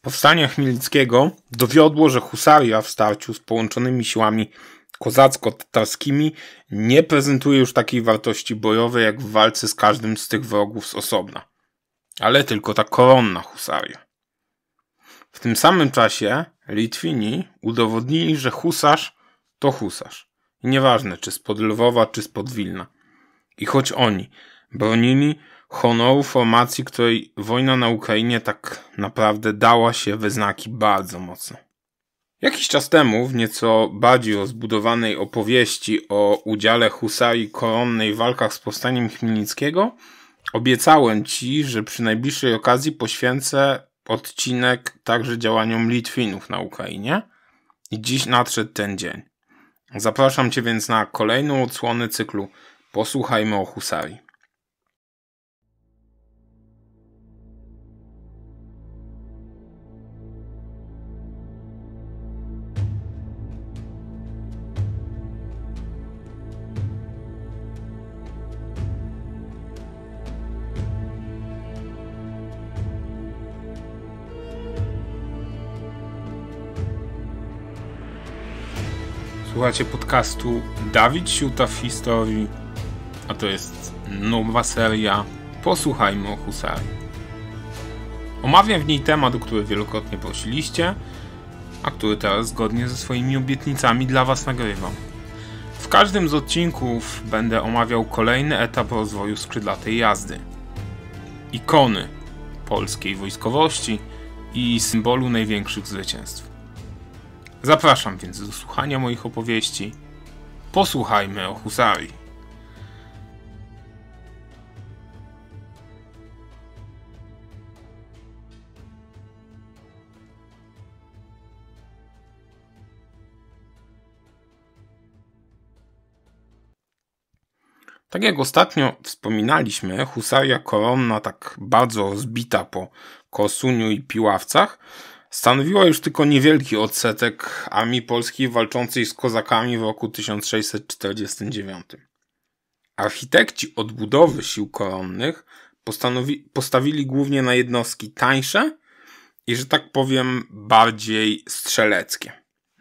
Powstanie Chmielnickiego dowiodło, że husaria w starciu z połączonymi siłami kozacko-tatarskimi nie prezentuje już takiej wartości bojowej jak w walce z każdym z tych wrogów z osobna, ale tylko ta koronna husaria. W tym samym czasie Litwini udowodnili, że husarz to husarz. I nieważne, czy spod Lwowa, czy spod Wilna. I choć oni bronili honoru formacji, której wojna na Ukrainie tak naprawdę dała się we znaki bardzo mocno. Jakiś czas temu w nieco bardziej rozbudowanej opowieści o udziale husarii koronnej w walkach z powstaniem Chmielnickiego obiecałem Ci, że przy najbliższej okazji poświęcę odcinek także działaniom Litwinów na Ukrainie i dziś nadszedł ten dzień. Zapraszam Cię więc na kolejną odsłonę cyklu Posłuchajmy o husarii. Słuchacie podcastu Dawid Siuta w historii, a to jest nowa seria Posłuchajmy o Husarii. Omawiam w niej temat, o który wielokrotnie prosiliście, a który teraz zgodnie ze swoimi obietnicami dla Was nagrywam. W każdym z odcinków będę omawiał kolejny etap rozwoju skrzydlatej jazdy. Ikony polskiej wojskowości i symbolu największych zwycięstw. Zapraszam więc do słuchania moich opowieści. Posłuchajmy o husarii. Tak jak ostatnio wspominaliśmy, husaria koronna, tak bardzo zbita po Kosuniu i Piławcach, stanowiła już tylko niewielki odsetek armii polskiej walczącej z kozakami w roku 1649. Architekci odbudowy sił koronnych postawili głównie na jednostki tańsze i, że tak powiem, bardziej strzeleckie.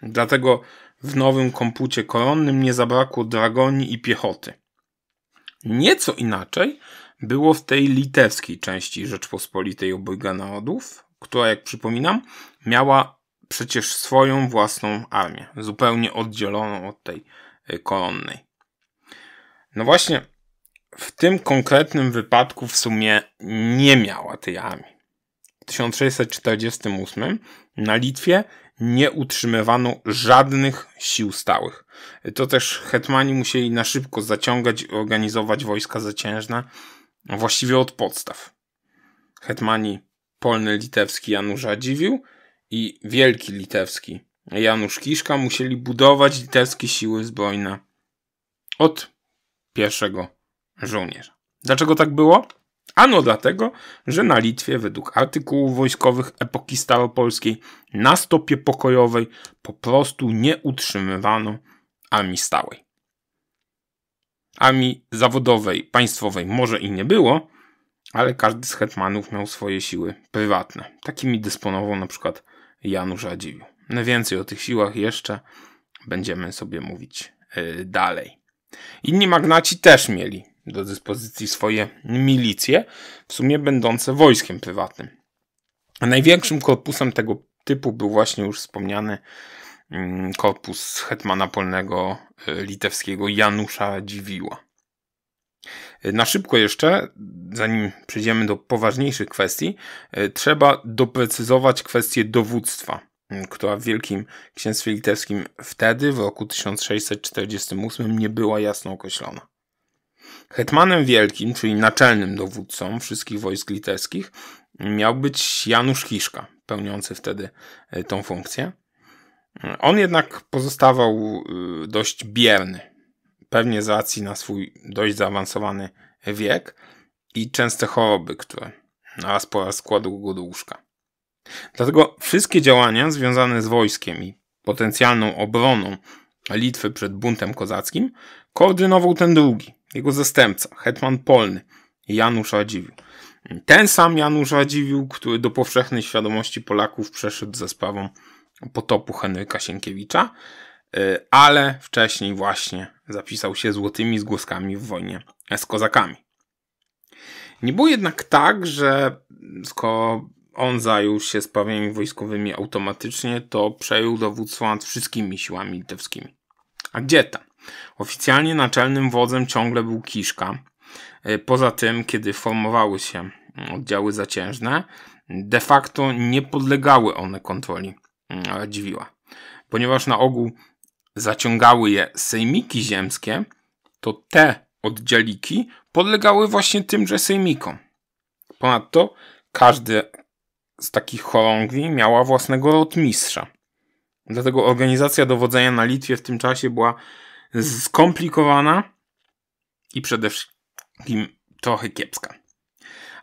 Dlatego w nowym kompucie koronnym nie zabrakło dragoni i piechoty. Nieco inaczej było w tej litewskiej części Rzeczpospolitej obojga narodów, która, jak przypominam, miała przecież swoją własną armię, zupełnie oddzieloną od tej y, koronnej. No właśnie, w tym konkretnym wypadku w sumie nie miała tej armii. W 1648 na Litwie nie utrzymywano żadnych sił stałych. To też hetmani musieli na szybko zaciągać i organizować wojska zaciężne, właściwie od podstaw. Hetmani polny litewski Janusz Radziwiłł i wielki litewski Janusz Kiszka musieli budować litewskie siły zbrojne od pierwszego żołnierza. Dlaczego tak było? Ano dlatego, że na Litwie według artykułów wojskowych epoki staropolskiej na stopie pokojowej po prostu nie utrzymywano armii stałej. Armii zawodowej, państwowej może i nie było, ale każdy z hetmanów miał swoje siły prywatne. Takimi dysponował na przykład Janusz Radziwiłł. No więcej o tych siłach jeszcze będziemy sobie mówić yy, dalej. Inni magnaci też mieli do dyspozycji swoje milicje, w sumie będące wojskiem prywatnym. A największym korpusem tego typu był właśnie już wspomniany mm, korpus hetmana polnego y, litewskiego Janusza Radziwiła. Na szybko jeszcze, zanim przejdziemy do poważniejszych kwestii, e, trzeba doprecyzować kwestię dowództwa, która w Wielkim Księstwie Litewskim wtedy, w roku 1648, nie była jasno określona. Hetmanem wielkim, czyli naczelnym dowódcą wszystkich wojsk litewskich, miał być Janusz Kiszka, pełniący wtedy tą funkcję. On jednak pozostawał dość bierny pewnie z racji na swój dość zaawansowany wiek i częste choroby, które raz po raz składł go do łóżka. Dlatego wszystkie działania związane z wojskiem i potencjalną obroną Litwy przed buntem kozackim koordynował ten drugi, jego zastępca, hetman polny, Janusz Radziwiłł. Ten sam Janusz Radziwiłł, który do powszechnej świadomości Polaków przeszedł ze sprawą potopu Henryka Sienkiewicza, ale wcześniej właśnie zapisał się złotymi zgłoskami w wojnie z kozakami. Nie było jednak tak, że skoro on zajął się sprawami wojskowymi automatycznie, to przejął dowództwo nad wszystkimi siłami litewskimi. A gdzie tam? Oficjalnie naczelnym wodzem ciągle był Kiszka. E, poza tym, kiedy formowały się oddziały zaciężne, de facto nie podlegały one kontroli mm, Dziwiła. Ponieważ na ogół zaciągały je sejmiki ziemskie, to te oddzieliki podlegały właśnie tymże sejmikom. Ponadto każdy z takich chorągwi miała własnego rotmistrza. Dlatego organizacja dowodzenia na Litwie w tym czasie była skomplikowana i przede wszystkim trochę kiepska.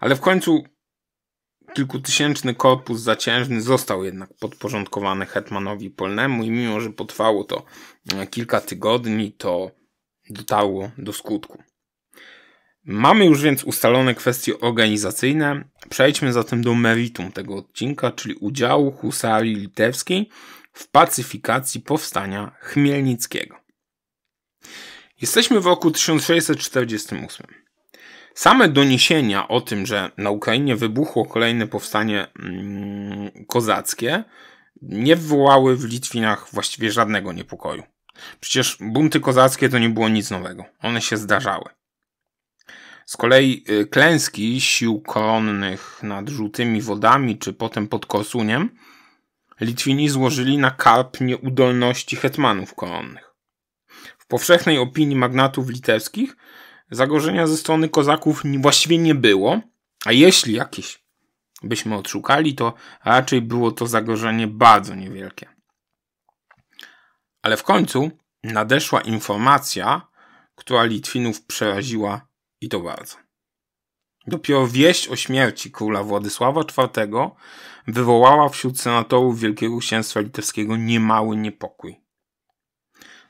Ale w końcu kilkutysięczny korpus zaciężny został jednak podporządkowany hetmanowi polnemu i mimo, że potrwało to kilka tygodni, to dotarło do skutku. Mamy już więc ustalone kwestie organizacyjne. Przejdźmy zatem do meritum tego odcinka, czyli udziału husarii litewskiej w pacyfikacji powstania chmielnickiego. Jesteśmy w roku 1648. Same doniesienia o tym, że na Ukrainie wybuchło kolejne powstanie mm, kozackie, nie wywołały w Litwinach właściwie żadnego niepokoju. Przecież bunty kozackie to nie było nic nowego. One się zdarzały. Z kolei y, klęski sił koronnych nad żółtymi wodami, czy potem pod Korsuniem, Litwini złożyli na karp nieudolności hetmanów koronnych. W powszechnej opinii magnatów litewskich zagrożenia ze strony kozaków właściwie nie było, a jeśli jakieś byśmy odszukali, to raczej było to zagrożenie bardzo niewielkie. Ale w końcu nadeszła informacja, która Litwinów przeraziła i to bardzo. Dopiero wieść o śmierci króla Władysława IV wywołała wśród senatorów Wielkiego Księstwa Litewskiego niemały niepokój.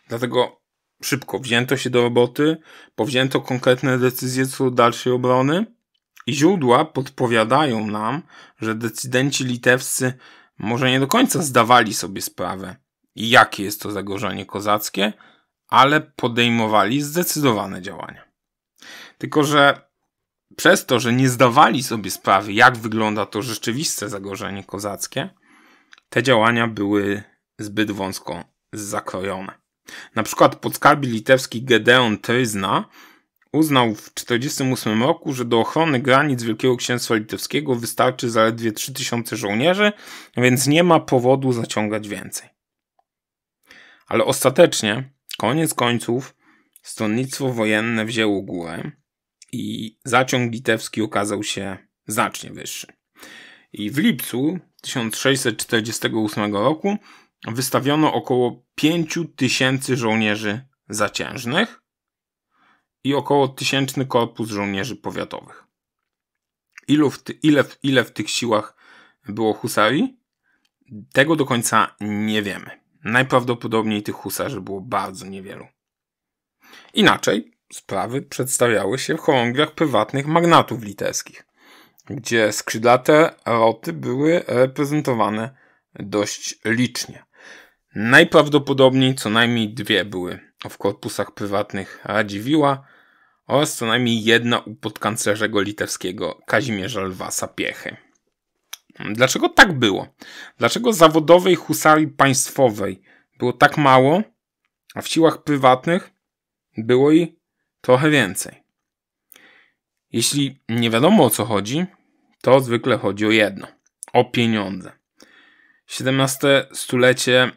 Dlatego szybko wzięto się do roboty, powzięto konkretne decyzje co do dalszej obrony i źródła podpowiadają nam, że decydenci litewscy może nie do końca zdawali sobie sprawę, jakie jest to zagrożenie kozackie, ale podejmowali zdecydowane działania. Tylko, że przez to, że nie zdawali sobie sprawy, jak wygląda to rzeczywiste zagrożenie kozackie, te działania były zbyt wąsko zakrojone. Na przykład podskarbi litewski Gedeon Tryzna uznał w 1948 roku, że do ochrony granic Wielkiego Księstwa Litewskiego wystarczy zaledwie 3000 żołnierzy, więc nie ma powodu zaciągać więcej. Ale ostatecznie, koniec końców, stronnictwo wojenne wzięło górę i zaciąg litewski okazał się znacznie wyższy. I w lipcu 1648 roku wystawiono około 5 tysięcy żołnierzy zaciężnych i około tysięczny korpus żołnierzy powiatowych. Ilu w ty, ile, ile w tych siłach było husarii? Tego do końca nie wiemy. Najprawdopodobniej tych husarzy było bardzo niewielu. Inaczej, sprawy przedstawiały się w chorągwiach prywatnych magnatów litewskich, gdzie skrzydlate roty były reprezentowane dość licznie. Najprawdopodobniej co najmniej dwie były w korpusach prywatnych Radziwiła oraz co najmniej jedna u podkanclerzego litewskiego Kazimierza Lwa Sapiechy. Dlaczego tak było? Dlaczego zawodowej husarii państwowej było tak mało, a w siłach prywatnych było i trochę więcej. Jeśli nie wiadomo o co chodzi, to zwykle chodzi o jedno o pieniądze. XVII stulecie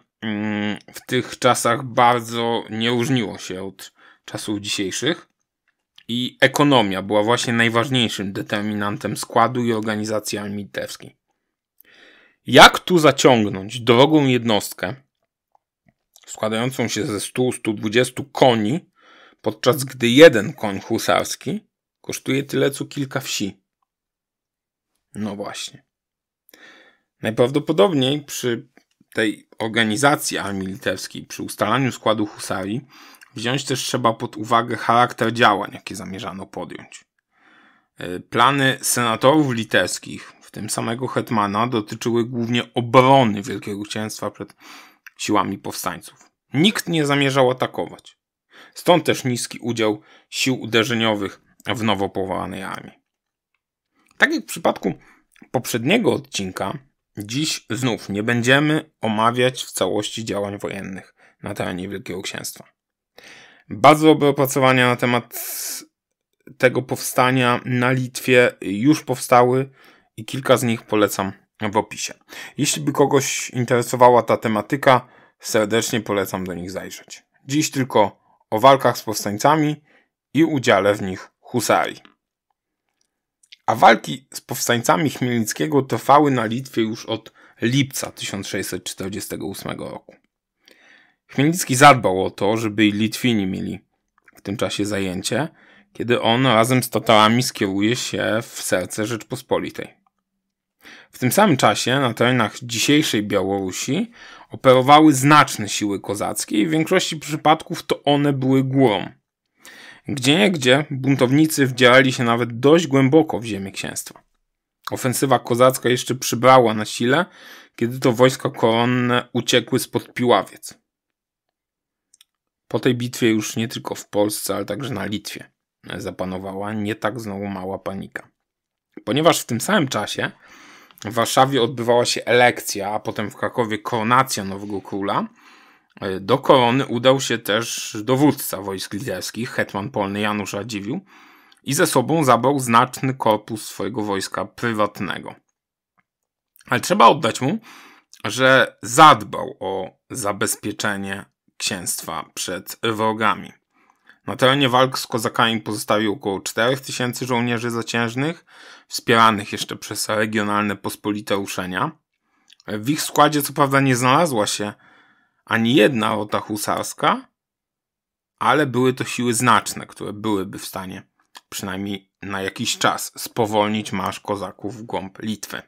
w tych czasach bardzo nie różniło się od czasów dzisiejszych i ekonomia była właśnie najważniejszym determinantem składu i organizacji armii litewskiej. Jak tu zaciągnąć drogą jednostkę składającą się ze 100-120 koni podczas gdy jeden koń husarski kosztuje tyle co kilka wsi. No właśnie. Najprawdopodobniej przy tej organizacji armii litewskiej, przy ustalaniu składu husarii, wziąć też trzeba pod uwagę charakter działań, jakie zamierzano podjąć. E, plany senatorów litewskich, w tym samego hetmana, dotyczyły głównie obrony Wielkiego Księstwa przed siłami powstańców. Nikt nie zamierzał atakować. Stąd też niski udział sił uderzeniowych w nowo powołanej armii. Tak jak w przypadku poprzedniego odcinka, dziś znów nie będziemy omawiać w całości działań wojennych na terenie Wielkiego Księstwa. Bardzo dobre opracowania na temat tego powstania na Litwie już powstały i kilka z nich polecam w opisie. Jeśli by kogoś interesowała ta tematyka, serdecznie polecam do nich zajrzeć. Dziś tylko o walkach z powstańcami i udziale w nich husarii. A walki z powstańcami Chmielnickiego trwały na Litwie już od lipca 1648 roku. Chmielnicki zadbał o to, żeby i Litwini mieli w tym czasie zajęcie, kiedy on razem z Tatarami skieruje się w serce Rzeczpospolitej. W tym samym czasie na terenach dzisiejszej Białorusi operowały znaczne siły kozackie i w większości przypadków to one były górą. Gdzie buntownicy wdzierali się nawet dość głęboko w ziemię księstwa. Ofensywa kozacka jeszcze przybrała na sile, kiedy to wojska koronne uciekły spod Piławiec. Po tej bitwie już nie tylko w Polsce, ale także na Litwie zapanowała nie tak znowu mała panika. Ponieważ w tym samym czasie w Warszawie odbywała się elekcja, a potem w Krakowie koronacja nowego króla, do korony udał się też dowódca wojsk litewskich, hetman polny Janusz Radziwiłł i ze sobą zabrał znaczny korpus swojego wojska prywatnego. Ale trzeba oddać mu, że zadbał o zabezpieczenie księstwa przed wrogami. Na terenie walk z kozakami pozostawił około 4000 żołnierzy zaciężnych, wspieranych jeszcze przez regionalne pospolite ruszenia. W ich składzie co prawda nie znalazła się ani jedna rota husarska, ale były to siły znaczne, które byłyby w stanie przynajmniej na jakiś czas spowolnić marsz kozaków w głąb Litwy.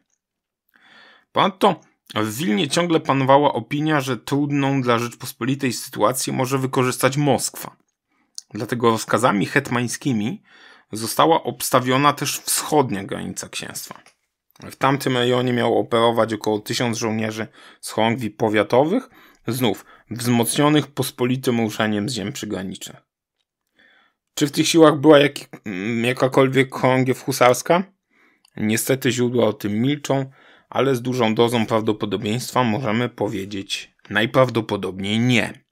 Ponadto w Wilnie ciągle panowała opinia, że trudną dla Rzeczpospolitej sytuację może wykorzystać Moskwa. Dlatego rozkazami hetmańskimi została obstawiona też wschodnia granica księstwa. W tamtym rejonie miało operować około tysiąc żołnierzy z chorągwi powiatowych, znów wzmocnionych pospolitym ruszeniem z ziem przygranicznych. Czy w tych siłach była jak, jakakolwiek chorągiew husarska? Niestety źródła o tym milczą, ale z dużą dozą prawdopodobieństwa możemy powiedzieć najprawdopodobniej nie.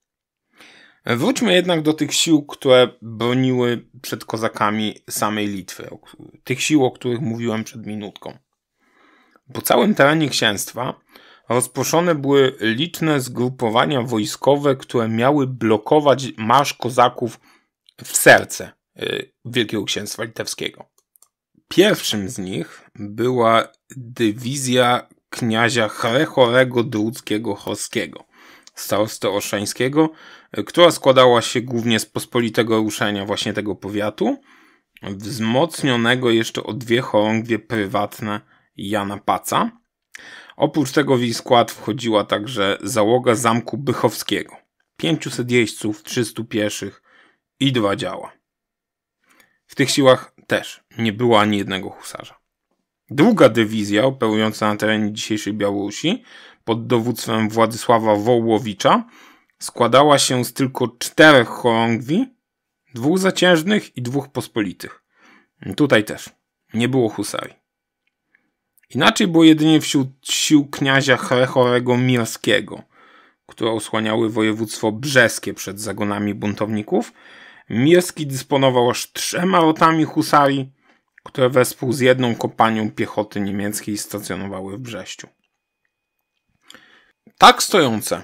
Wróćmy jednak do tych sił, które broniły przed kozakami samej Litwy. Tych sił, o których mówiłem przed minutką. Po całym terenie księstwa rozproszone były liczne zgrupowania wojskowe, które miały blokować marsz kozaków w serce y, Wielkiego Księstwa Litewskiego. Pierwszym z nich była dywizja kniazia Hrechorego Druckiego Choskiego, starosty oszeńskiego, która składała się głównie z pospolitego ruszenia właśnie tego powiatu, wzmocnionego jeszcze o dwie chorągwie prywatne Jana Paca. Oprócz tego w jej skład wchodziła także załoga zamku Bychowskiego. 500 jeźdźców, 300 pieszych i dwa działa. W tych siłach też nie było ani jednego husarza. Druga dywizja operująca na terenie dzisiejszej Białorusi pod dowództwem Władysława Wołowicza składała się z tylko czterech chorągwi, dwóch zaciężnych i dwóch pospolitych. Tutaj też nie było husarii. Inaczej było jedynie wśród sił kniazia Hrechorego Mirskiego, które osłaniały województwo brzeskie przed zagonami buntowników. Mirski dysponował aż trzema rotami husarii, które wespół z jedną kopanią piechoty niemieckiej stacjonowały w Brześciu. Tak stojące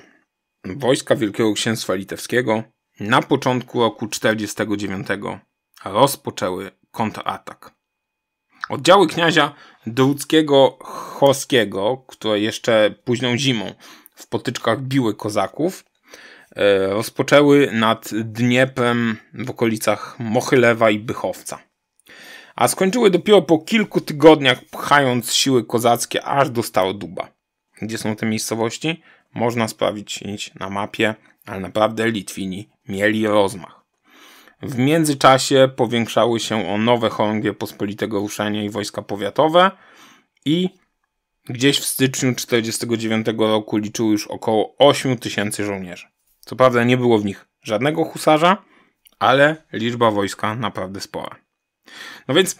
wojska Wielkiego Księstwa Litewskiego na początku roku 49 rozpoczęły kontratak. Oddziały kniazia Druckiego Choskiego, które jeszcze późną zimą w potyczkach biły kozaków, e, rozpoczęły nad Dnieprem w okolicach Mochylewa i Bychowca. A skończyły dopiero po kilku tygodniach pchając siły kozackie aż do Staroduba. Gdzie są te miejscowości? Można sprawdzić na mapie, ale naprawdę Litwini mieli rozmach. W międzyczasie powiększały się o nowe chorągie pospolitego ruszenia i wojska powiatowe i gdzieś w styczniu 1949 roku liczyły już około 8 tysięcy żołnierzy. Co prawda nie było w nich żadnego husarza, ale liczba wojska naprawdę spora. No więc,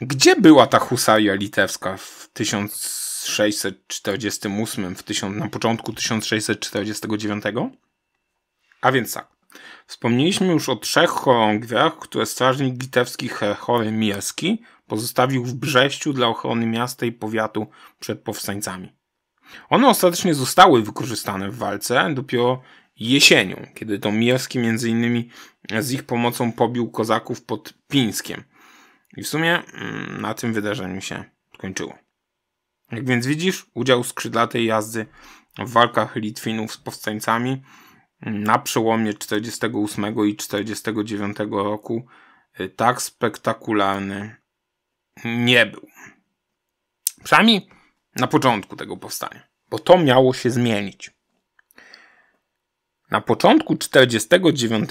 gdzie była ta husaria litewska w 1648, w na początku 1649? A więc tak. Wspomnieliśmy już o trzech chorągwiach, które strażnik litewski Chory Mierski pozostawił w Brześciu dla ochrony miasta i powiatu przed powstańcami. One ostatecznie zostały wykorzystane w walce dopiero jesienią, kiedy to Mierski między innymi z ich pomocą pobił kozaków pod Pińskiem. I w sumie mm, na tym wydarzeniu się skończyło. Jak więc widzisz, udział skrzydlatej jazdy w walkach Litwinów z powstańcami na przełomie 48 i 49 roku y, tak spektakularny nie był. Przynajmniej na początku tego powstania, bo to miało się zmienić. Na początku 49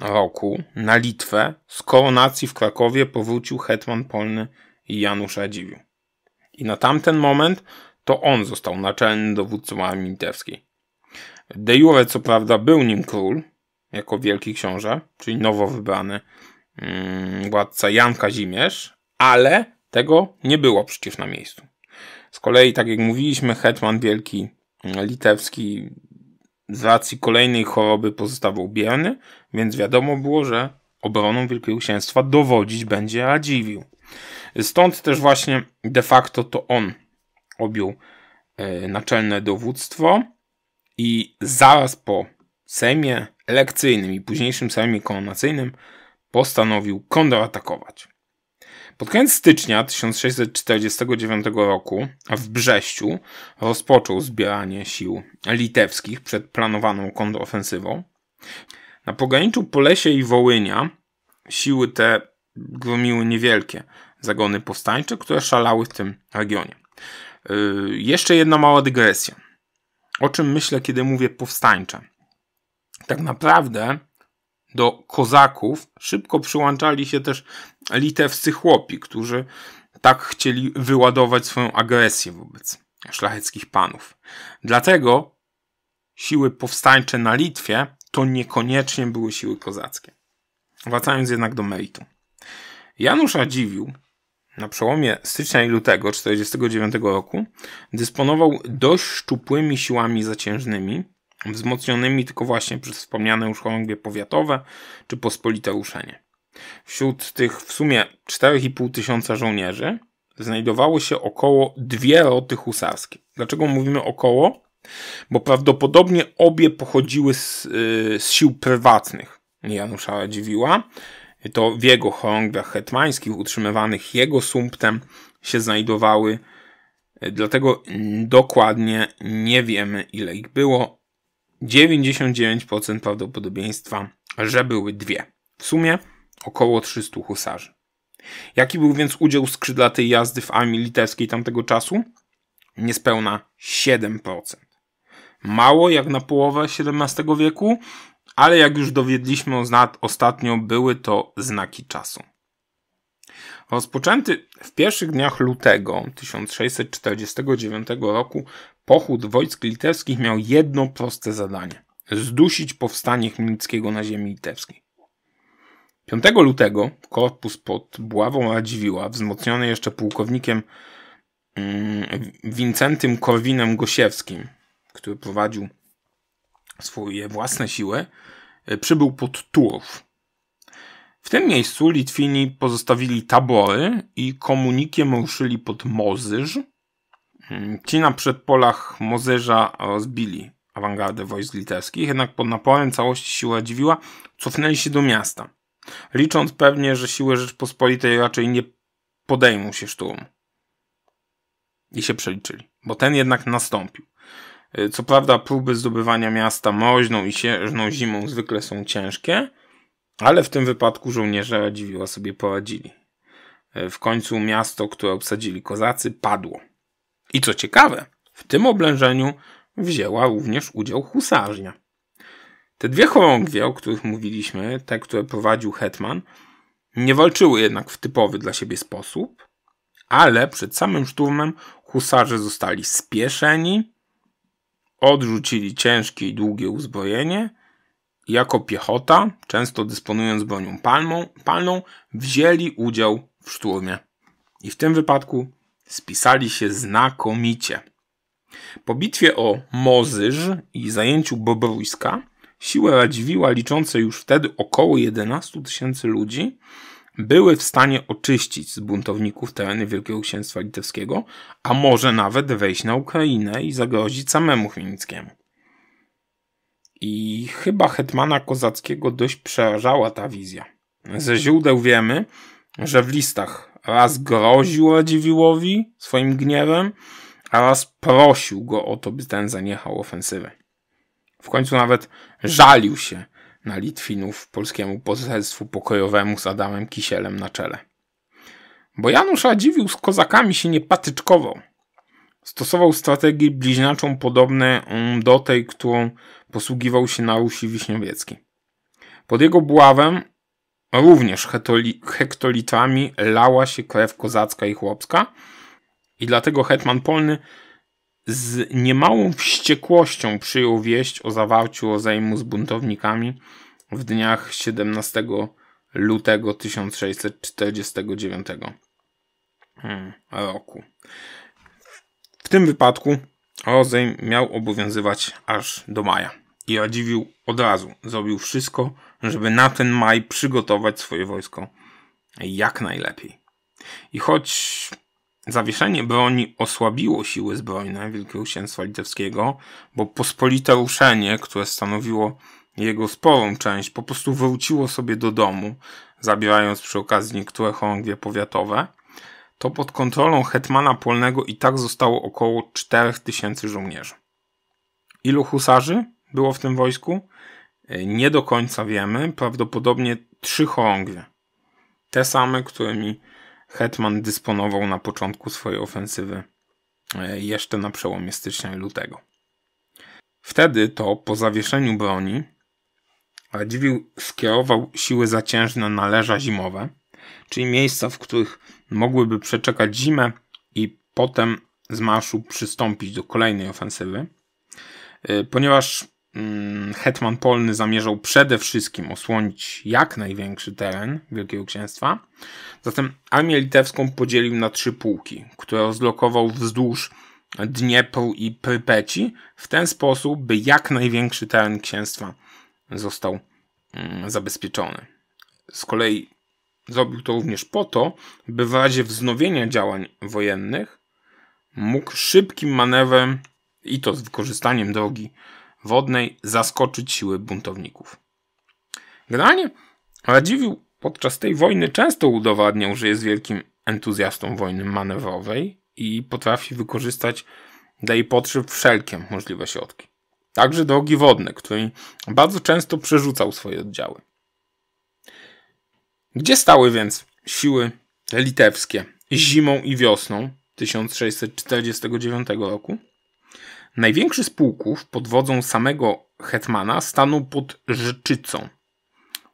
roku na Litwę z koronacji w Krakowie powrócił hetman polny Janusz Radziwiłł. I na tamten moment to on został naczelnym dowódcą armii litewskiej. De jure co prawda był nim król, jako wielki książę, czyli nowo wybrany mm, władca Jan Kazimierz, ale tego nie było przecież na miejscu. Z kolei, tak jak mówiliśmy, hetman wielki mm, litewski z racji kolejnej choroby pozostawał bierny, więc wiadomo było, że obroną Wielkiego Księstwa dowodzić będzie Radziwiłł. Stąd też właśnie de facto to on objął e, naczelne dowództwo i zaraz po Sejmie elekcyjnym i późniejszym Sejmie koronacyjnym postanowił kontratakować. Pod koniec stycznia 1649 roku w Brześciu rozpoczął zbieranie sił litewskich przed planowaną kontrofensywą. Na pograniczu Polesie i Wołynia siły te gromiły niewielkie zagony powstańcze, które szalały w tym regionie. Yy, jeszcze jedna mała dygresja. O czym myślę, kiedy mówię powstańcze? Tak naprawdę do kozaków szybko przyłączali się też litewscy chłopi, którzy tak chcieli wyładować swoją agresję wobec szlacheckich panów. Dlatego siły powstańcze na Litwie to niekoniecznie były siły kozackie. Wracając jednak do meritum. Janusz Radziwiłł na przełomie stycznia i lutego 1949 roku dysponował dość szczupłymi siłami zaciężnymi, wzmocnionymi tylko właśnie przez wspomniane już chorągwie powiatowe czy pospolite ruszenie. Wśród tych w sumie 4,5 tysiąca żołnierzy znajdowało się około dwie roty husarskie. Dlaczego mówimy około? Bo prawdopodobnie obie pochodziły z, yy, z sił prywatnych Janusza Radziwiła. To w jego chorągwiach hetmańskich utrzymywanych jego sumptem się znajdowały. Dlatego dokładnie nie wiemy ile ich było. 99% prawdopodobieństwa, że były dwie. W sumie około 300 husarzy. Jaki był więc udział skrzydlatej jazdy w armii litewskiej tamtego czasu? Niespełna 7%. Mało jak na połowę XVII wieku, ale jak już dowiedliśmy ostatnio, były to znaki czasu. Rozpoczęty w pierwszych dniach lutego 1649 roku Pochód wojsk litewskich miał jedno proste zadanie zdusić powstanie Chmielnickiego na ziemi litewskiej. 5 lutego korpus pod Bławą Radziwiła, wzmocniony jeszcze pułkownikiem mm, Wincentym Korwinem Gosiewskim, który prowadził swoje własne siły, przybył pod Turów. W tym miejscu Litwini pozostawili tabory i komunikiem ruszyli pod Mozyż, Hmm, ci na przedpolach Mozerza rozbili awangardę wojsk litewskich, jednak pod naporem całości siła dziwiła cofnęli się do miasta, licząc pewnie, że siły Rzeczpospolitej raczej nie podejmą się szturmu. I się przeliczyli, bo ten jednak nastąpił. Y, co prawda próby zdobywania miasta mroźną i sierżną zimą zwykle są ciężkie, ale w tym wypadku żołnierze Radziwiła sobie poradzili. Y, w końcu miasto, które obsadzili kozacy, padło. I co ciekawe, w tym oblężeniu wzięła również udział husarznia. Te dwie chorągwie, o których mówiliśmy, te, które prowadził hetman, nie walczyły jednak w typowy dla siebie sposób, ale przed samym szturmem husarze zostali spieszeni, odrzucili ciężkie i długie uzbrojenie i jako piechota, często dysponując bronią palmą, palną, wzięli udział w szturmie. I w tym wypadku spisali się znakomicie. Po bitwie o Mozyż i zajęciu Bobruiska siły Radziwiła liczące już wtedy około 11 tysięcy ludzi były w stanie oczyścić z buntowników tereny Wielkiego Księstwa Litewskiego, a może nawet wejść na Ukrainę i zagrozić samemu Chmielnickiemu. I chyba hetmana kozackiego dość przerażała ta wizja. Ze źródeł wiemy, że w listach raz groził Radziwiłowi swoim gniewem, a raz prosił go o to, by ten zaniechał ofensywy. W końcu nawet żalił się na Litwinów polskiemu poselstwu pokojowemu z Adamem Kisielem na czele. Bo Janusz Radziwiłł z kozakami się nie patyczkował. Stosował strategię bliźniaczą podobne mm, do tej, którą posługiwał się na Rusi Wiśniowiecki. Pod jego buławem również hektolitrami lała się krew kozacka i chłopska i dlatego hetman polny z niemałą wściekłością przyjął wieść o zawarciu rozejmu z buntownikami w dniach 17 lutego 1649 hmm, roku. W tym wypadku rozejm miał obowiązywać aż do maja. I Radziwiłł od razu zrobił wszystko, żeby na ten maj przygotować swoje wojsko jak najlepiej. I choć Zawieszenie broni osłabiło siły zbrojne Wielkiego Księstwa Litewskiego, bo pospolite ruszenie, które stanowiło jego sporą część, po prostu wróciło sobie do domu, zabierając przy okazji niektóre chorągwie powiatowe, to pod kontrolą hetmana polnego i tak zostało około 4000 żołnierzy. Ilu husarzy było w tym wojsku? Nie do końca wiemy, prawdopodobnie trzy chorągwie. Te same, którymi Hetman dysponował na początku swojej ofensywy e, jeszcze na przełomie stycznia i lutego. Wtedy to po zawieszeniu broni Radziwiłł skierował siły zaciężne na leża zimowe, czyli miejsca, w których mogłyby przeczekać zimę i potem z marszu przystąpić do kolejnej ofensywy. E, ponieważ hetman polny zamierzał przede wszystkim osłonić jak największy teren Wielkiego Księstwa. Zatem armię litewską podzielił na trzy pułki, które rozlokował wzdłuż Dniepru i Prypeci w ten sposób, by jak największy teren księstwa został mm, zabezpieczony. Z kolei zrobił to również po to, by w razie wznowienia działań wojennych mógł szybkim manewrem i to z wykorzystaniem drogi wodnej zaskoczyć siły buntowników. Generalnie Radziwiłł podczas tej wojny często udowadniał, że jest wielkim entuzjastą wojny manewrowej i potrafi wykorzystać dla jej potrzeb wszelkie możliwe środki. Także drogi wodne, którymi bardzo często przerzucał swoje oddziały. Gdzie stały więc siły litewskie zimą i wiosną 1649 roku? Największy z pułków pod wodzą samego hetmana stanął pod Rzeczycą.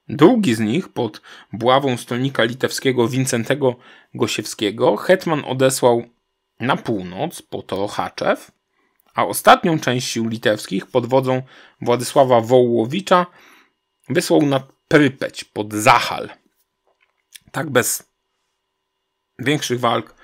Drugi z nich pod buławą stolnika litewskiego Wincentego Gosiewskiego hetman odesłał na północ pod Rochaczew, a ostatnią część sił litewskich pod wodzą Władysława Wołowicza wysłał na Prypeć pod Zachal. Tak bez większych walk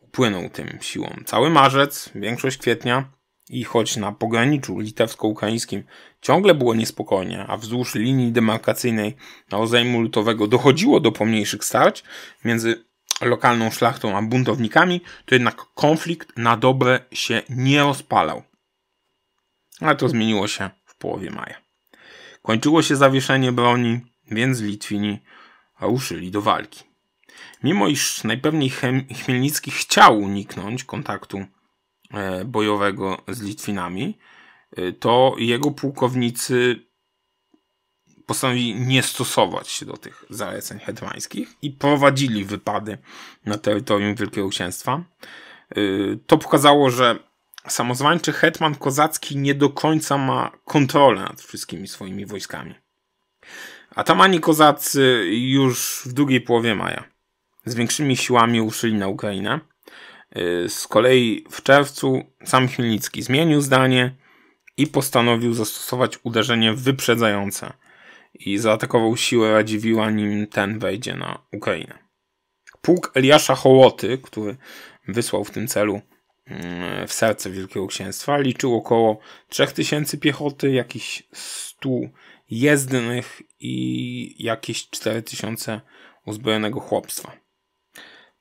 upłynął tym siłom cały marzec, większość kwietnia i choć na pograniczu litewsko-ukraińskim ciągle było niespokojnie, a wzdłuż linii demarkacyjnej rozejmu lutowego dochodziło do pomniejszych starć między lokalną szlachtą a buntownikami, to jednak konflikt na dobre się nie rozpalał. Ale to zmieniło się w połowie maja. Kończyło się zawieszenie broni, więc Litwini ruszyli do walki. Mimo iż najpewniej Chmielnicki chciał uniknąć kontaktu bojowego z Litwinami, e, to jego pułkownicy postanowili nie stosować się do tych zaleceń hetmańskich i prowadzili wypady na terytorium Wielkiego Księstwa. E, to pokazało, że samozwańczy hetman kozacki nie do końca ma kontrolę nad wszystkimi swoimi wojskami. Atamani kozacy już w drugiej połowie maja z większymi siłami uszyli na Ukrainę. Y, z kolei w czerwcu sam Chmielnicki zmienił zdanie i postanowił zastosować uderzenie wyprzedzające i zaatakował siłę Radziwiła, nim ten wejdzie na Ukrainę. Pułk Eliasza Hołoty, który wysłał w tym celu mm, w serce Wielkiego Księstwa, liczył około 3000 piechoty, jakieś 100 jezdnych i jakieś 4000 uzbrojonego chłopstwa.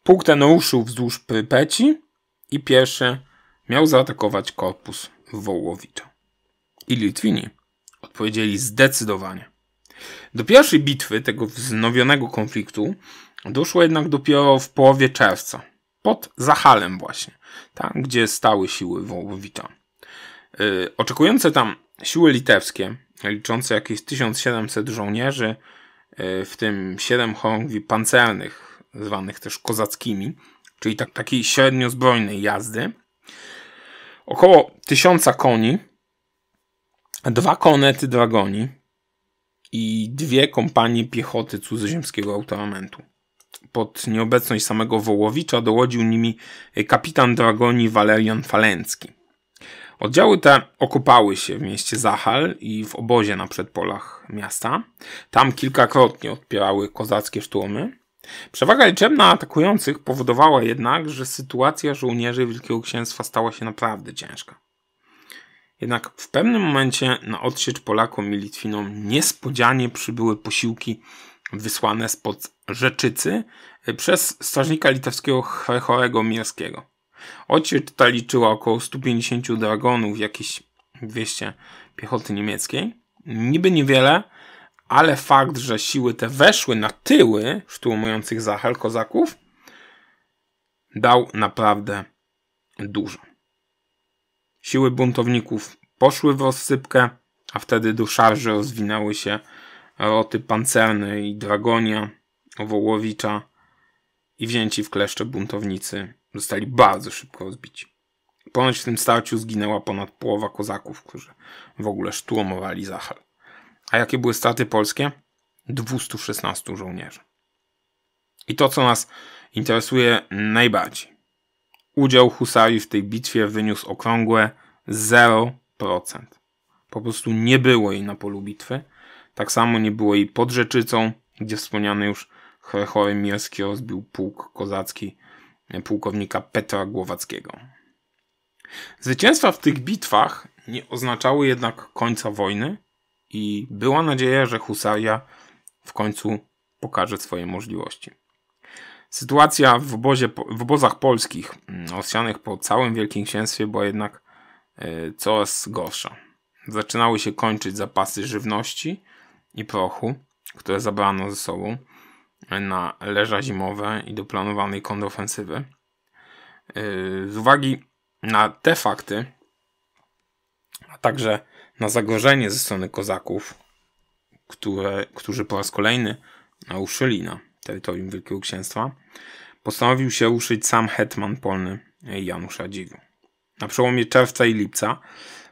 Pułk ten ruszył wzdłuż Prypeci i pierwszy miał zaatakować korpus Wołowicza. I Litwini odpowiedzieli zdecydowanie. Do pierwszej bitwy tego wznowionego konfliktu doszło jednak dopiero w połowie czerwca, pod Zachalem właśnie, tam gdzie stały siły Wołowicza. Yy, oczekujące tam siły litewskie, liczące jakieś 1700 żołnierzy, yy, w tym 7 chorągwi pancernych, zwanych też kozackimi, czyli tak, takiej średnio zbrojnej jazdy, około 1000 koni, dwa konety dragoni, i dwie kompanie piechoty cudzoziemskiego autoramentu. Pod nieobecność samego Wołowicza dołodził nimi kapitan dragoni Walerian Falencki. Oddziały te okupały się w mieście Zachal i w obozie na przedpolach miasta. Tam kilkakrotnie odpierały kozackie szturmy. Przewaga liczebna atakujących powodowała jednak, że sytuacja żołnierzy Wielkiego Księstwa stała się naprawdę ciężka. Jednak w pewnym momencie na odsiecz Polakom i Litwinom niespodzianie przybyły posiłki wysłane spod Rzeczycy przez strażnika litewskiego Chorego Mierskiego. Odsiecz ta liczyła około 150 dragonów, jakieś 200 piechoty niemieckiej. Niby niewiele, ale fakt, że siły te weszły na tyły szturmujących Zachel kozaków, dał naprawdę dużo. Siły buntowników poszły w rozsypkę, a wtedy do szarży rozwinęły się roty pancerne i dragonia Wołowicza i wzięci w kleszcze buntownicy zostali bardzo szybko rozbici. Ponoć w tym starciu zginęła ponad połowa kozaków, którzy w ogóle szturmowali Zachal. A jakie były straty polskie? 216 żołnierzy. I to, co nas interesuje najbardziej. Udział husarii w tej bitwie wyniósł okrągłe 0%. Po prostu nie było jej na polu bitwy. Tak samo nie było jej pod Rzeczycą, gdzie wspomniany już Chory Mierski rozbił pułk kozacki pułkownika Petra Głowackiego. Zwycięstwa w tych bitwach nie oznaczały jednak końca wojny i była nadzieja, że husaria w końcu pokaże swoje możliwości. Sytuacja w, obozie, w obozach polskich mm, rozsianych po całym Wielkim Księstwie była jednak e, coraz gorsza. Zaczynały się kończyć zapasy żywności i prochu, które zabrano ze sobą na leża zimowe i do planowanej kontrofensywy. E, z uwagi na te fakty, a także na zagrożenie ze strony kozaków, które, którzy po raz kolejny naruszyli na terytorium Wielkiego Księstwa, postanowił się ruszyć sam hetman polny Janusz Radziwiłł. Na przełomie czerwca i lipca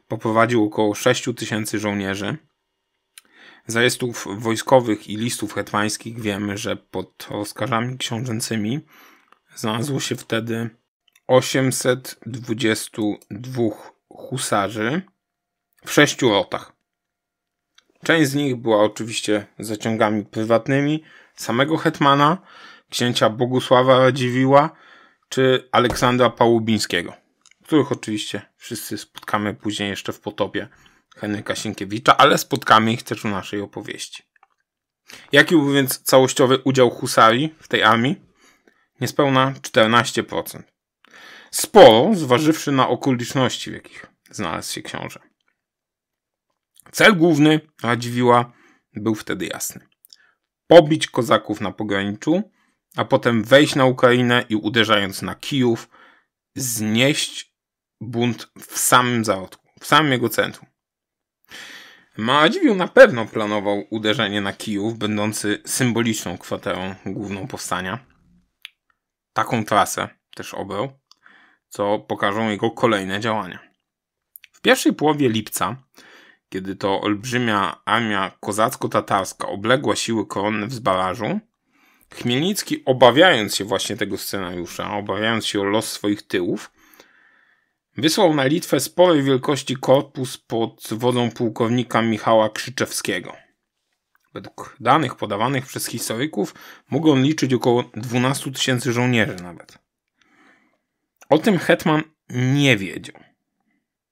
poprowadził około 6 tysięcy żołnierzy. Z rejestrów wojskowych i listów hetmańskich wiemy, że pod rozkażami książęcymi znalazło się wtedy 822 husarzy w sześciu rotach. Część z nich była oczywiście zaciągami prywatnymi, samego hetmana, księcia Bogusława Radziwiła czy Aleksandra Pałubińskiego, których oczywiście wszyscy spotkamy później jeszcze w potopie Henryka Sienkiewicza, ale spotkamy ich też w naszej opowieści. Jaki był więc całościowy udział husarii w tej armii? Niespełna 14%. Sporo, zważywszy na okoliczności, w jakich znalazł się książę. Cel główny Radziwiła był wtedy jasny pobić kozaków na pograniczu, a potem wejść na Ukrainę i uderzając na Kijów, znieść bunt w samym zarodku, w samym jego centrum. Maładziwił na pewno planował uderzenie na Kijów, będący symboliczną kwaterą główną powstania. Taką trasę też obrał, co pokażą jego kolejne działania. W pierwszej połowie lipca, kiedy to olbrzymia armia kozacko-tatarska obległa siły koronne w Zbarażu, Chmielnicki, obawiając się właśnie tego scenariusza, obawiając się o los swoich tyłów, wysłał na Litwę sporej wielkości korpus pod wodą pułkownika Michała Krzyczewskiego. Według danych podawanych przez historyków mógł on liczyć około 12 tysięcy żołnierzy nawet. O tym Hetman nie wiedział.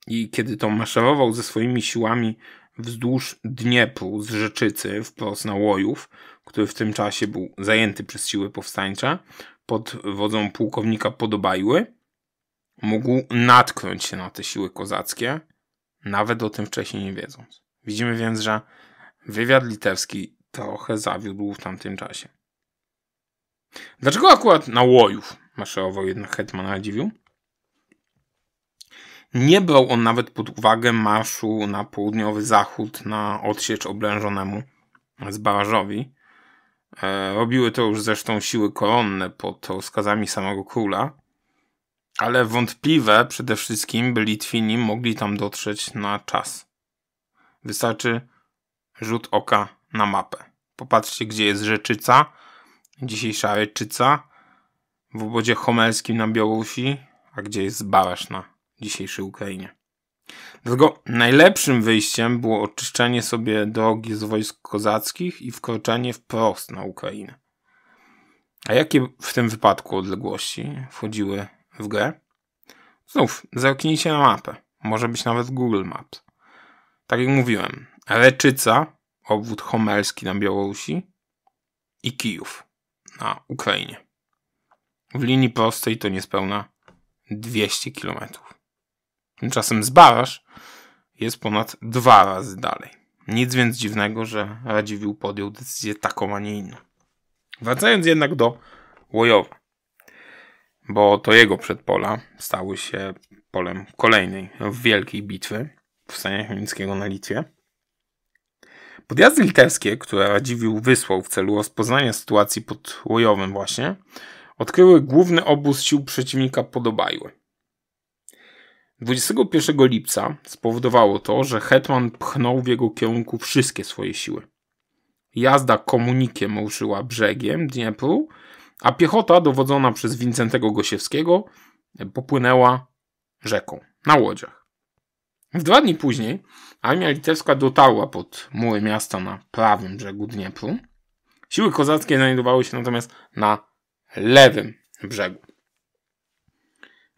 I kiedy to maszerował ze swoimi siłami wzdłuż Dniepru z Rzeczycy wprost na Łojów, który w tym czasie był zajęty przez siły powstańcze pod wodzą pułkownika Podobajły, mógł natknąć się na te siły kozackie, nawet o tym wcześniej nie wiedząc. Widzimy więc, że wywiad litewski trochę zawiódł w tamtym czasie. Dlaczego akurat na Łojów maszerował jednak hetman Radziwiłł? Nie brał on nawet pod uwagę marszu na południowy zachód na odsiecz oblężonemu Zbarażowi. E, robiły to już zresztą siły koronne pod rozkazami samego króla, ale wątpliwe przede wszystkim, by Litwini mogli tam dotrzeć na czas. Wystarczy rzut oka na mapę. Popatrzcie, gdzie jest Rzeczyca, dzisiejsza Rzeczyca, w obodzie homelskim na Białorusi, a gdzie jest Barasz na dzisiejszej Ukrainie. Dlatego najlepszym wyjściem było oczyszczenie sobie drogi z wojsk kozackich i wkroczenie wprost na Ukrainę. A jakie w tym wypadku odległości wchodziły w grę? Znów, zerknijcie na mapę. Może być nawet Google Maps. Tak jak mówiłem, Reczyca, obwód homelski na Białorusi i Kijów na Ukrainie. W linii prostej to niespełna 200 kilometrów. Tymczasem Zbarasz jest ponad dwa razy dalej. Nic więc dziwnego, że Radziwiłł podjął decyzję taką, a nie inną. Wracając jednak do Łojowa, bo to jego przedpola stały się polem kolejnej wielkiej bitwy powstania Chmielnickiego na Litwie. Podjazdy litewskie, które Radziwiłł wysłał w celu rozpoznania sytuacji pod Łojowem właśnie, odkryły główny obóz sił przeciwnika Podobajły. 21 lipca spowodowało to, że Hetman pchnął w jego kierunku wszystkie swoje siły. Jazda komunikiem ruszyła brzegiem Dniepru, a piechota dowodzona przez Wincentego Gosiewskiego popłynęła rzeką na łodziach. W dwa dni później armia litewska dotarła pod mury miasta na prawym brzegu Dniepru. Siły kozackie znajdowały się natomiast na lewym brzegu.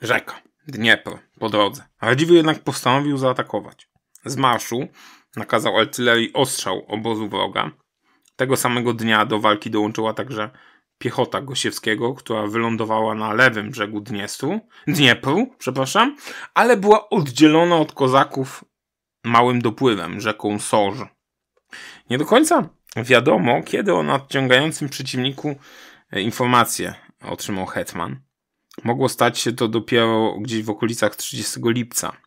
Rzeka. Dniepr po drodze. Radziwiłł jednak postanowił zaatakować. Z marszu nakazał artylerii ostrzał obozu wroga. Tego samego dnia do walki dołączyła także piechota Gosiewskiego, która wylądowała na lewym brzegu Dniestru, Dniepru, przepraszam, ale była oddzielona od kozaków małym dopływem, rzeką Sorz. Nie do końca wiadomo, kiedy o nadciągającym przeciwniku e, informacje otrzymał Hetman. Mogło stać się to dopiero gdzieś w okolicach 30 lipca,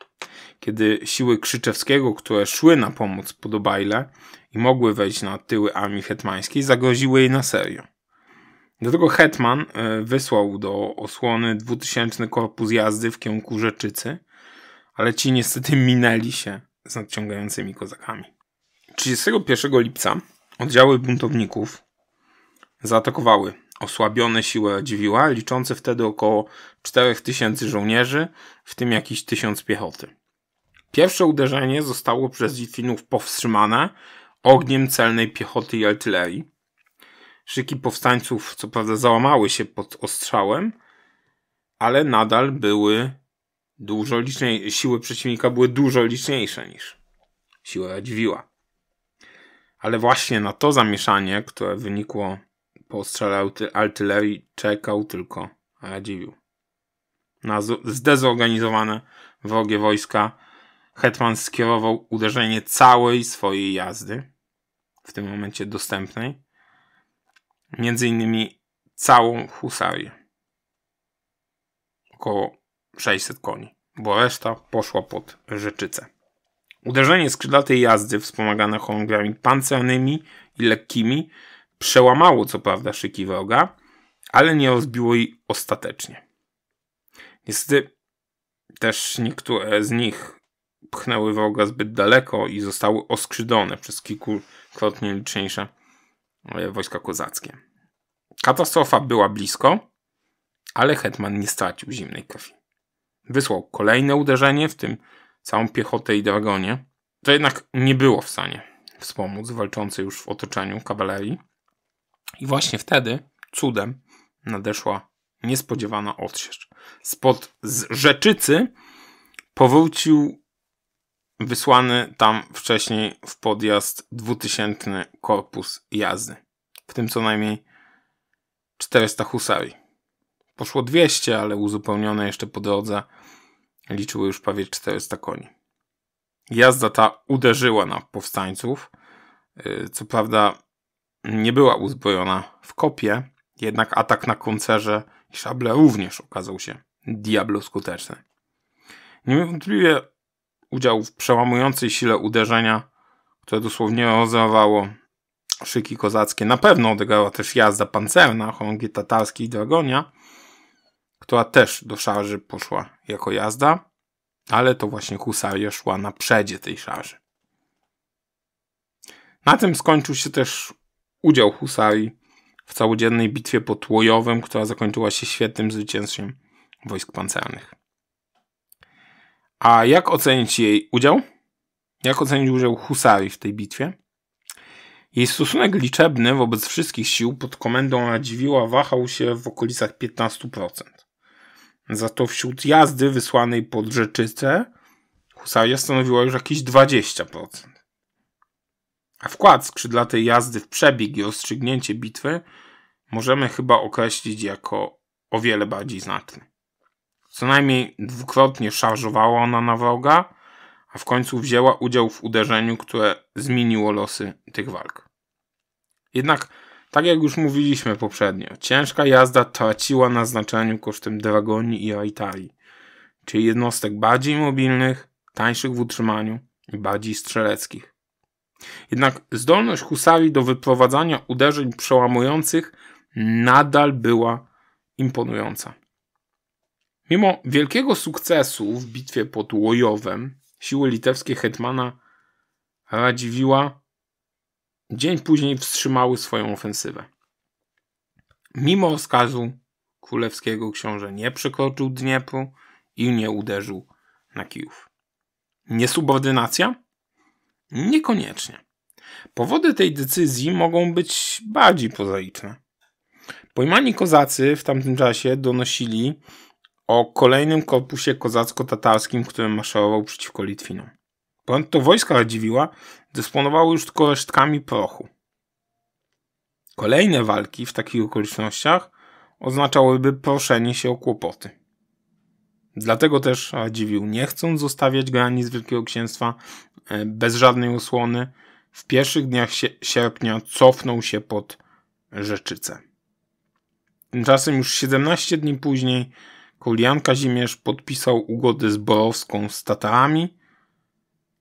kiedy siły Krzyczewskiego, które szły na pomoc Podobajle i mogły wejść na tyły armii hetmańskiej, zagroziły jej na serio. Dlatego hetman e, wysłał do osłony 2000 korpus jazdy w kierunku Rzeczycy, ale ci niestety minęli się z nadciągającymi kozakami. 31 lipca oddziały buntowników zaatakowały osłabione siły Radziwiła, liczące wtedy około 4000 żołnierzy, w tym jakiś tysiąc piechoty. Pierwsze uderzenie zostało przez Litwinów powstrzymane ogniem celnej piechoty i artylerii. Szyki powstańców co prawda załamały się pod ostrzałem, ale nadal były dużo liczniejsze, siły przeciwnika były dużo liczniejsze niż siły Radziwiła. Ale właśnie na to zamieszanie, które wynikło po artylerii czekał tylko Radziwiłł. Na zdezorganizowane wrogie wojska Hetman skierował uderzenie całej swojej jazdy, w tym momencie dostępnej, między innymi całą husarię. Około 600 koni, bo reszta poszła pod Rzeczycę. Uderzenie skrzydlatej jazdy wspomagane chorągwiami pancernymi i lekkimi Przełamało co prawda szyki wroga, ale nie rozbiło jej ostatecznie. Niestety Też niektóre z nich pchnęły wroga zbyt daleko i zostały oskrzydone przez kilkukrotnie liczniejsze e, wojska kozackie. Katastrofa była blisko, ale hetman nie stracił zimnej krwi. Wysłał kolejne uderzenie, w tym całą piechotę i dragonie. To jednak nie było w stanie wspomóc walczącej już w otoczeniu kawalerii. I właśnie wtedy, cudem, nadeszła niespodziewana odsiecz. Spod Rzeczycy powrócił wysłany tam wcześniej w podjazd dwutysięczny korpus jazdy, w tym co najmniej 400 husarii. Poszło 200, ale uzupełnione jeszcze po drodze liczyły już prawie 400 koni. Jazda ta uderzyła na powstańców. Y, co prawda nie była uzbrojona w kopie, jednak atak na koncerze i szable również okazał się diablo skuteczny. Niewątpliwie udział w przełamującej sile uderzenia, które dosłownie rozerwało szyki kozackie, na pewno odegrała też jazda pancerna chorągi tatarskiej i dragonia, która też do szarży poszła jako jazda, ale to właśnie husaria szła na przedzie tej szarży. Na tym skończył się też udział husarii w całodziennej bitwie pod Łojowem, która zakończyła się świetnym zwycięstwem wojsk pancernych. A jak ocenić jej udział? Jak ocenić udział husarii w tej bitwie? Jej stosunek liczebny wobec wszystkich sił pod komendą Radziwiła wahał się w okolicach 15%. Za to wśród jazdy wysłanej pod Rzeczycę husaria stanowiła już jakieś 20%. A wkład skrzydlatej jazdy w przebieg i rozstrzygnięcie bitwy możemy chyba określić jako o wiele bardziej znaczny. Co najmniej dwukrotnie szarżowała ona na wroga, a w końcu wzięła udział w uderzeniu, które zmieniło losy tych walk. Jednak, tak jak już mówiliśmy poprzednio, ciężka jazda traciła na znaczeniu kosztem dragonii i aitarii, czyli jednostek bardziej mobilnych, tańszych w utrzymaniu i bardziej strzeleckich. Jednak zdolność husarii do wyprowadzania uderzeń przełamujących nadal była imponująca. Mimo wielkiego sukcesu w bitwie pod Łojowem, siły litewskie hetmana Radziwiła dzień później wstrzymały swoją ofensywę. Mimo rozkazu królewskiego książę nie przekroczył Dniepru i nie uderzył na Kijów. Niesubordynacja? Niekoniecznie. Powody tej decyzji mogą być bardziej prozaiczne. Pojmani kozacy w tamtym czasie donosili o kolejnym korpusie kozacko-tatarskim, który maszerował przeciwko Litwinom. Ponadto wojska Radziwiła dysponowały już tylko resztkami prochu. Kolejne walki w takich okolicznościach oznaczałyby proszenie się o kłopoty. Dlatego też Radziwił, nie chcąc zostawiać granic Wielkiego Księstwa e, bez żadnej osłony, w pierwszych dniach sierpnia cofnął się pod Rzeczycę. Tymczasem już 17 dni później Kolian Kazimierz podpisał ugodę zborowską z Tatarami,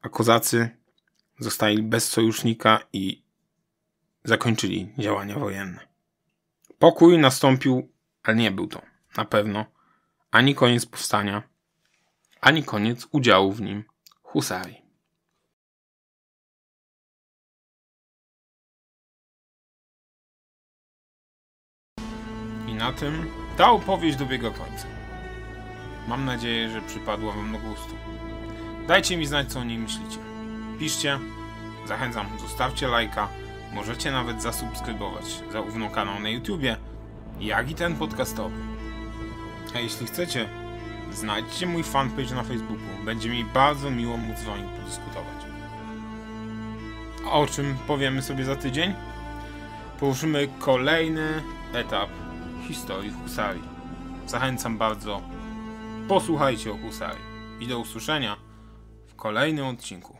a kozacy zostali bez sojusznika i zakończyli działania wojenne. Pokój nastąpił, ale nie był to na pewno ani koniec powstania, ani koniec udziału w nim husarii. I na tym ta opowieść dobiega końca. Mam nadzieję, że przypadła Wam do gustu. Dajcie mi znać, co o niej myślicie. Piszcie, zachęcam, zostawcie lajka, możecie nawet zasubskrybować zarówno kanał na YouTubie, jak i ten podcastowy. A jeśli chcecie, znajdźcie mój fanpage na Facebooku. Będzie mi bardzo miło móc z Wami podyskutować. A o czym powiemy sobie za tydzień? Poruszymy kolejny etap historii Husarii. Zachęcam bardzo. Posłuchajcie o Husarii. I do usłyszenia w kolejnym odcinku.